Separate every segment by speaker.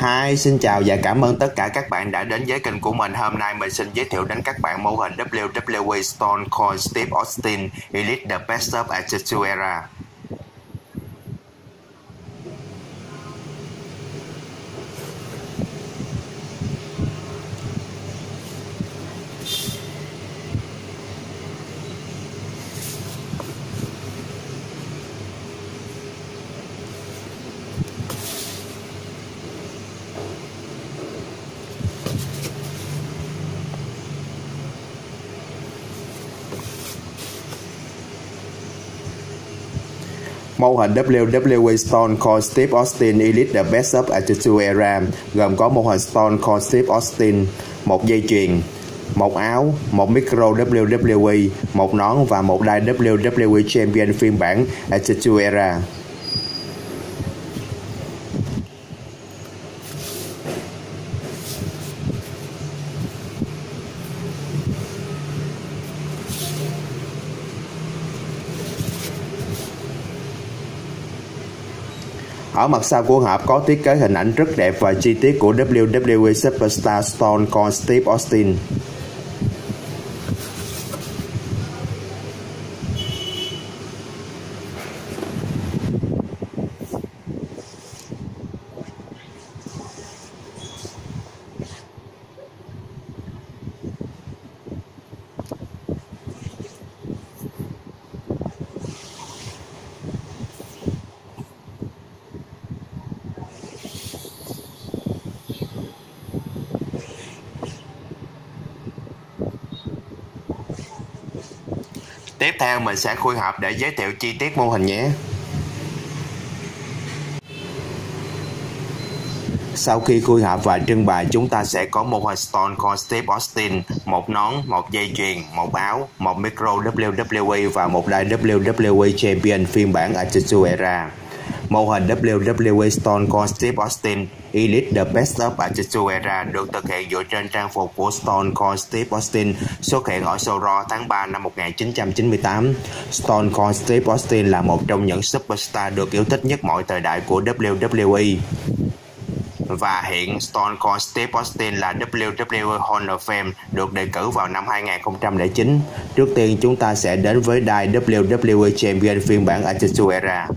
Speaker 1: Hi, xin chào và cảm ơn tất cả các bạn đã đến với kênh của mình. Hôm nay mình xin giới thiệu đến các bạn mô hình WWE Stone Cold Steve Austin Elite The Best of Attitude Era. Mô hình WWE Stone Cold Steve Austin Elite The Best of Attitude Era gồm có mô hình Stone Cold Steve Austin, một dây chuyền, một áo, một micro WWE, một nón và một đai WWE Champion phiên bản Attitude Era. Ở mặt sau của hộp có thiết kế hình ảnh rất đẹp và chi tiết của WWE Superstar Stone Cold Steve Austin. Theo mình sẽ khui hộp để giới thiệu chi tiết mô hình nhé. Sau khi khui hộp và trưng bày, chúng ta sẽ có một hình Stone Cold Steve Austin, một nón, một dây chuyền, một áo, một micro WWE và một đai WWE Champion phiên bản Attitude Era. Mô hình WWE Stone Cold Steve Austin, Elite, The Best of Attitude Era được thực hiện dựa trên trang phục của Stone Cold Steve Austin, xuất hiện ở show Raw tháng 3 năm 1998. Stone Cold Steve Austin là một trong những superstar được yêu thích nhất mọi thời đại của WWE và hiện Stone Cold Steve Austin là WWE Hall of Fame được đề cử vào năm 2009. Trước tiên, chúng ta sẽ đến với đài WWE Champion phiên bản Attitude Era.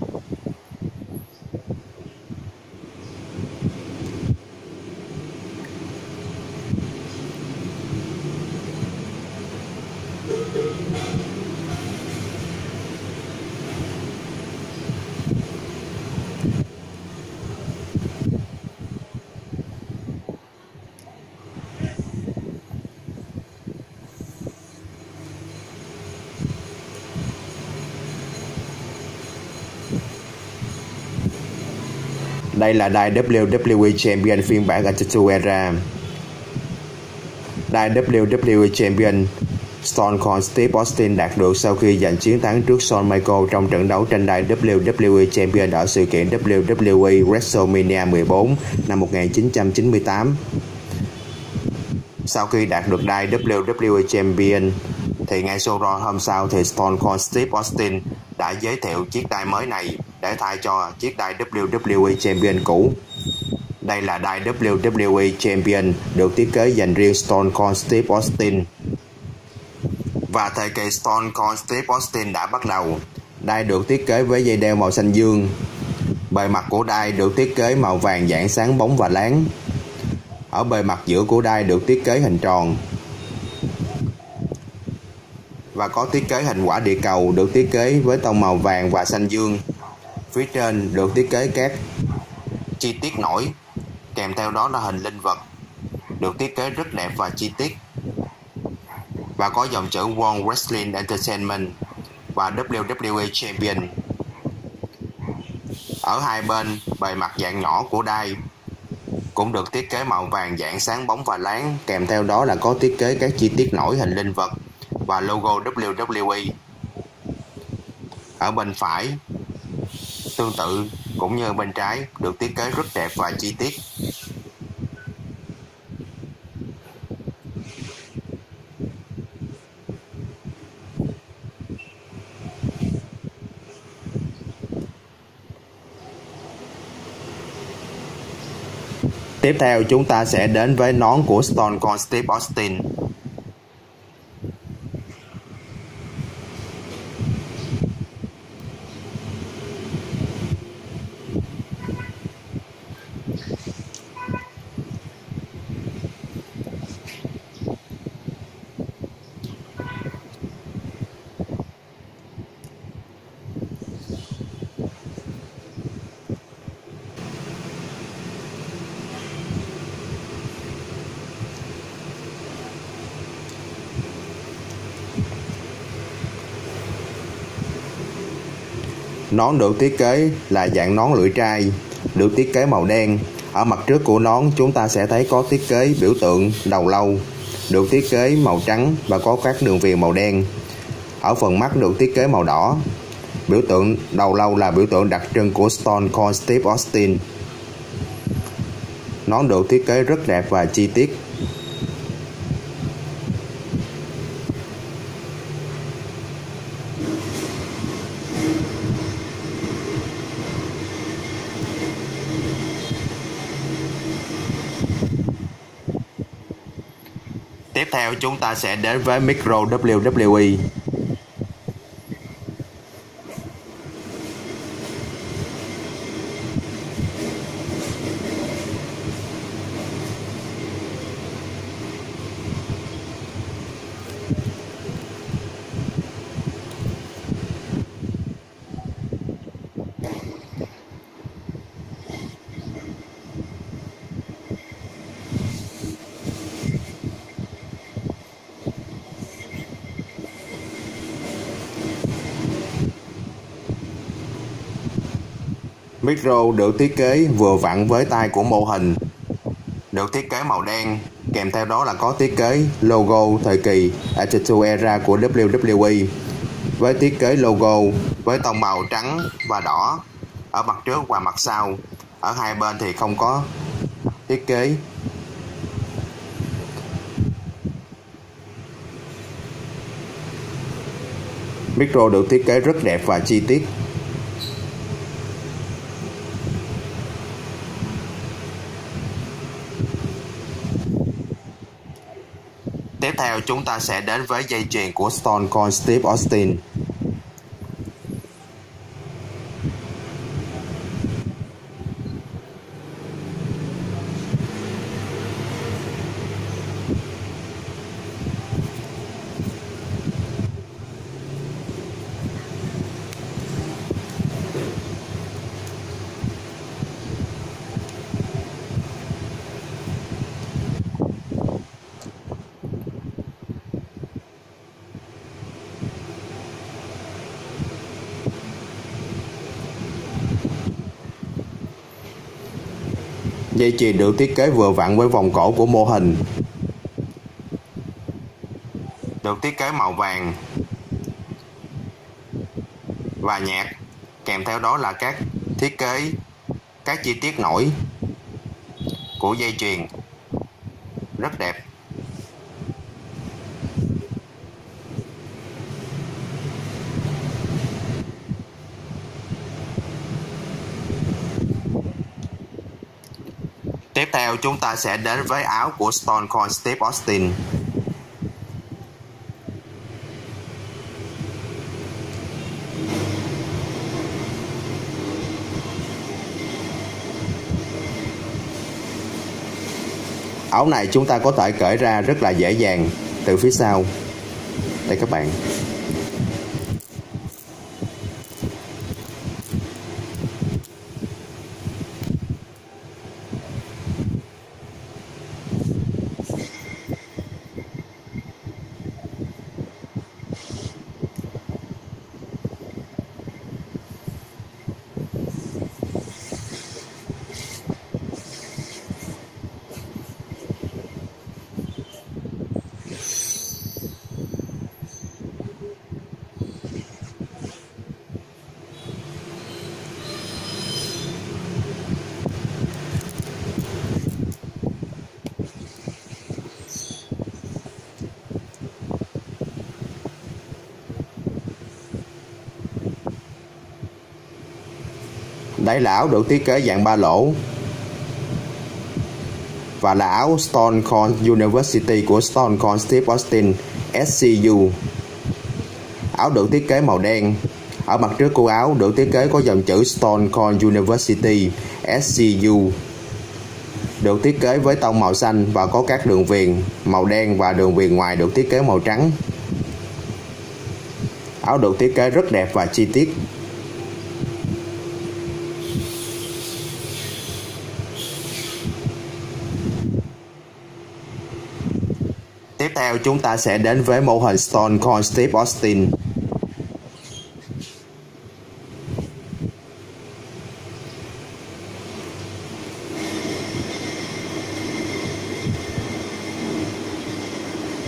Speaker 1: Đây là đai WWE Champion phiên bản Attitude Era. Đai WWE Champion Stone Cold Steve Austin đạt được sau khi giành chiến thắng trước Shawn Michaels trong trận đấu tranh đai WWE Champion ở sự kiện WWE WrestleMania 14 năm 1998. Sau khi đạt được đai WWE Champion, thì ngay show Raw hôm sau thì Stone Cold Steve Austin đã giới thiệu chiếc đai mới này để thay cho chiếc đai WWE Champion cũ. Đây là đai WWE Champion được thiết kế dành riêng Stone Cold Steve Austin. Và thời kỳ Stone Cold Steve Austin đã bắt đầu. Đai được thiết kế với dây đeo màu xanh dương. Bề mặt của đai được thiết kế màu vàng dạng sáng bóng và láng. Ở bề mặt giữa của đai được thiết kế hình tròn, và có thiết kế hình quả địa cầu được thiết kế với tông màu vàng và xanh dương. Phía trên được thiết kế các chi tiết nổi, kèm theo đó là hình linh vật, được thiết kế rất đẹp và chi tiết. Và có dòng chữ World Wrestling Entertainment và WWE Champion. Ở hai bên, bề mặt dạng nhỏ của đai cũng được thiết kế màu vàng dạng sáng bóng và láng, kèm theo đó là có thiết kế các chi tiết nổi hình linh vật và logo WWE. Ở bên phải, tương tự cũng như bên trái, được thiết kế rất đẹp và chi tiết. Tiếp theo, chúng ta sẽ đến với nón của Stone Cold Steve Austin. Nón được thiết kế là dạng nón lưỡi trai, được thiết kế màu đen. Ở mặt trước của nón chúng ta sẽ thấy có thiết kế biểu tượng đầu lâu, được thiết kế màu trắng và có các đường viền màu đen. Ở phần mắt được thiết kế màu đỏ. Biểu tượng đầu lâu là biểu tượng đặc trưng của Stone Cold Steve Austin. Nón được thiết kế rất đẹp và chi tiết Tiếp theo chúng ta sẽ đến với micro WWE. Micro được thiết kế vừa vặn với tay của mô hình. Được thiết kế màu đen, kèm theo đó là có thiết kế logo thời kỳ Attitude Era của WWE với thiết kế logo với tông màu trắng và đỏ ở mặt trước và mặt sau. Ở hai bên thì không có thiết kế. Micro được thiết kế rất đẹp và chi tiết. Tiếp theo chúng ta sẽ đến với dây chuyền của Stone Cold Steve Austin. Dây chuyền được thiết kế vừa vặn với vòng cổ của mô hình. Được thiết kế màu vàng và nhạt, kèm theo đó là các thiết kế các chi tiết nổi của dây chuyền rất đẹp. Tiếp theo, chúng ta sẽ đến với áo của Stone Cold Steve Austin. Áo này chúng ta có thể cởi ra rất là dễ dàng từ phía sau. Đây các bạn. Đáy lão được thiết kế dạng ba lỗ. và là áo Stone Cold University của Stone Cold Steve Austin SCU. Áo được thiết kế màu đen. Ở mặt trước của áo được thiết kế có dòng chữ Stone Cold University SCU được thiết kế với tông màu xanh và có các đường viền màu đen và đường viền ngoài được thiết kế màu trắng. Áo được thiết kế rất đẹp và chi tiết. Theo, chúng ta sẽ đến với mô hình Stone Cold Steve Austin.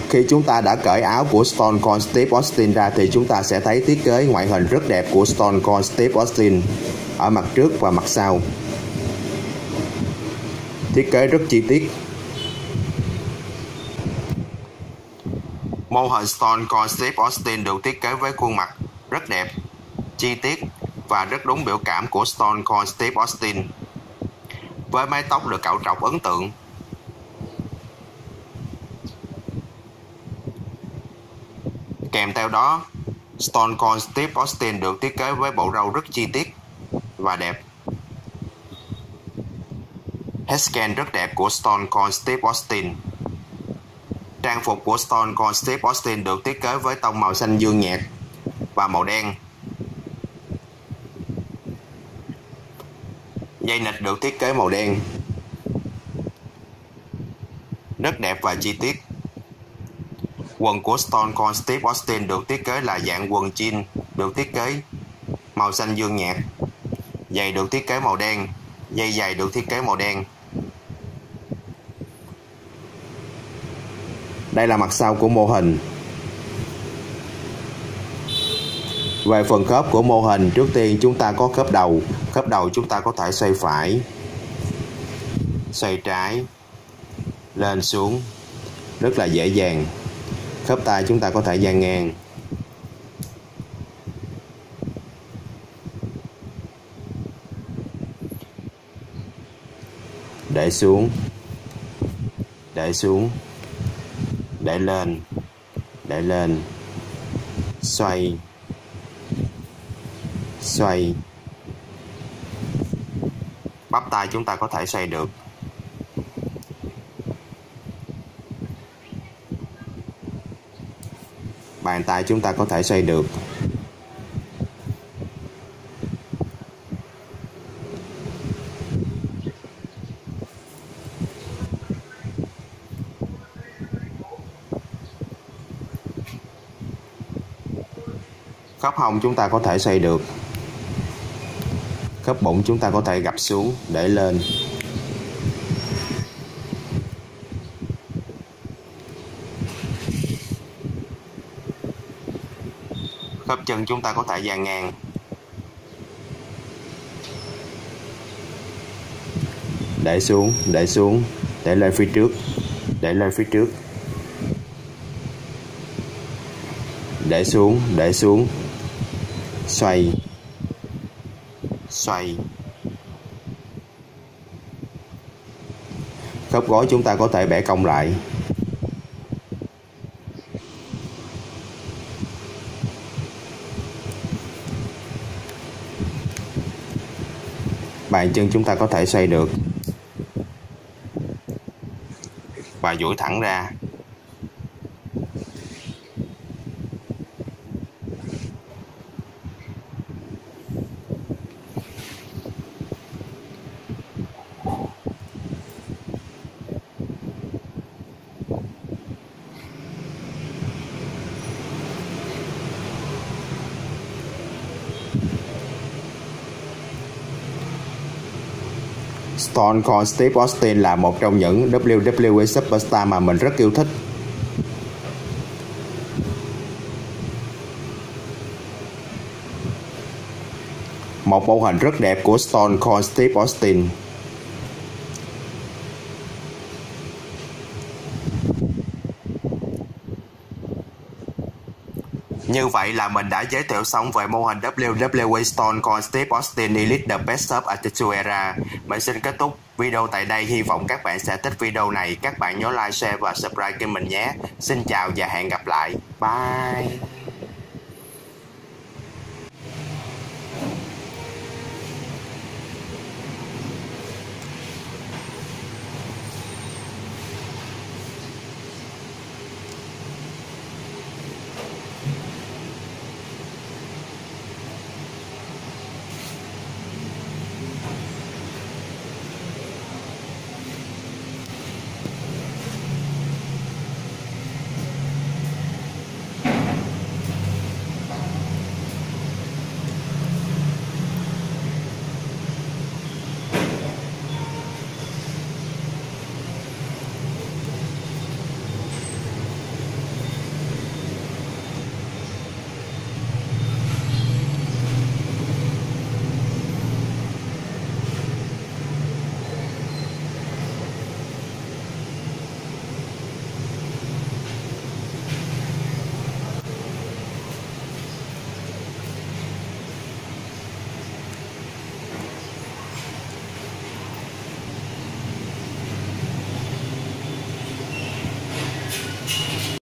Speaker 1: Khi chúng ta đã cởi áo của Stone Cold Steve Austin ra thì chúng ta sẽ thấy thiết kế ngoại hình rất đẹp của Stone Cold Steve Austin ở mặt trước và mặt sau. Thiết kế rất chi tiết. Mô hình Stone Cold Steve Austin được thiết kế với khuôn mặt rất đẹp, chi tiết và rất đúng biểu cảm của Stone Cold Steve Austin. Với mái tóc được cạo trọc ấn tượng Kèm theo đó, Stone Cold Steve Austin được thiết kế với bộ râu rất chi tiết và đẹp. Headscan rất đẹp của Stone Cold Steve Austin. Trang phục của Stone Cold Steve Austin được thiết kế với tông màu xanh dương nhạt và màu đen. Dây nịch được thiết kế màu đen. Rất đẹp và chi tiết. Quần của Stone Cold Steve Austin được thiết kế là dạng quần jean, được thiết kế màu xanh dương nhạt. Giày được thiết kế màu đen, dây giày được thiết kế màu đen. Đây là mặt sau của mô hình. Về phần khớp của mô hình, trước tiên chúng ta có khớp đầu. Khớp đầu chúng ta có thể xoay phải, xoay trái, lên xuống, rất là dễ dàng. Khớp tay chúng ta có thể dang ngang. Để xuống. Để xuống để lên. Để lên. Xoay. Xoay. Bắp tay chúng ta có thể xoay được. Bàn tay chúng ta có thể xoay được. Khớp hông chúng ta có thể xoay được. Khớp bụng chúng ta có thể gập xuống để lên. Khớp chân chúng ta có thể dang ngang. Để xuống để xuống, để lên phía trước, để lên phía trước. Để xuống để xuống xoay xoay. Khớp gối chúng ta có thể bẻ cong lại. Bàn chân chúng ta có thể xoay được. Và duỗi thẳng ra. Stone Cold Steve Austin là một trong những WWE Superstar mà mình rất yêu thích. Một mô hình rất đẹp của Stone Cold Steve Austin. Như vậy là mình đã giới thiệu xong về mô hình WWE Stone Cold Steve Austin Elite The Best of Attitude Era. Mình xin kết thúc video tại đây. Hy vọng các bạn sẽ thích video này. Các bạn nhớ like, share và subscribe kênh mình nhé. Xin chào và hẹn gặp lại. Bye.